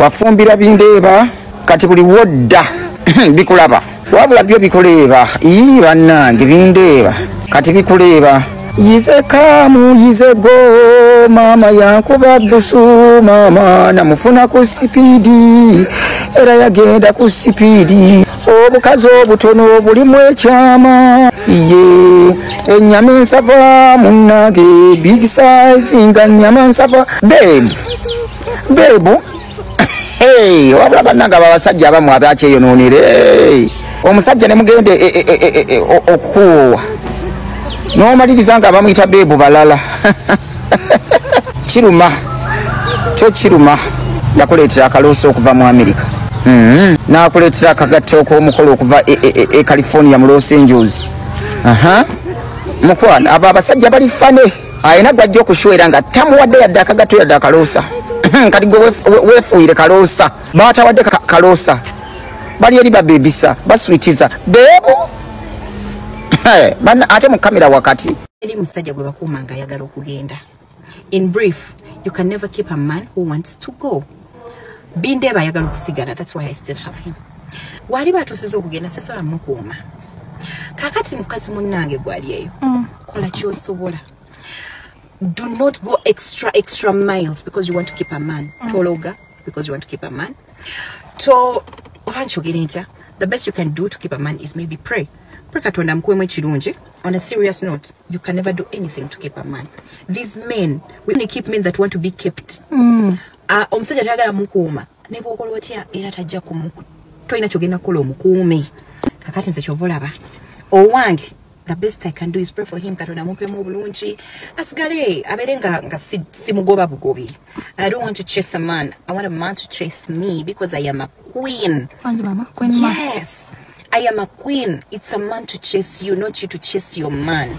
wafumbira bindeeba kati buli wodda bikulaba. Wabula byo bikuleeba. Ii bannange bindeeba. Kati bikuleeba yize kaamu yize go maama yankuba busu maama namufuna ku sipiidi era yagenda ku sipiidi. Obukazi obutono bulimu ekyama ye enyama ensava munnage big size nga nyama nsava. Bebu Hey, wabula bannange abo abasajja abamu abakyeyononere hey. omusajja ne mugende e- e- e- e- e- o- okukuwoowa n'omaliriza nga bamuyita beebu balala. Kiruma kyo kiruma. Yakuleetera akaloosa okuva mu amerika Mhm. n'akuleetera akagatto k'omukolo okuva e- e- e- e california mu los angeles. Mukwana abo abasajja bali fane ayina gwajja okushwera nga tamuwadde yadde akagatto yadde akaloosa kati gwe wef- we- weefuuyire kaloosa. Batawadde ka- kaloosa bali eri babebisa baswitiza. Banna- ate mu kamera wakati. Eri musajja gwe bakuuma nga ayagala okugenda. In brief you can never keep a man who wants to go. Bindeeba ayagala okusigala thats why i still have him. Gwali batuusiza okugenda sasaba mukuuma kakati mukazi munnange gwali eyo kola kyosobola do not go extra extra miles because you want to keep a man. Mm. tologa because you want to keep a man. To oba nkyogere ntya the best you can do to keep a man is maybe pray. Pray katonda mukuwemu ekirungi on a serious note you can never do anything to keep a man. These men we only keep men that want to be kept. Ah, omusajja tayagala mukuuma. Ne bwokola otya? Era tajja kumu tolina kyogenda kukola omukuumi. Kakati nze kyoba olaba. Owange the best i can do is pray for him katonda mupemu obulungi asigale abeere nga, nga simugoba bugobi i don't want to chase a man i want a man to chase me because i am a queen. Yes, I am a queen. It's a man to chase you, not you to chase your man.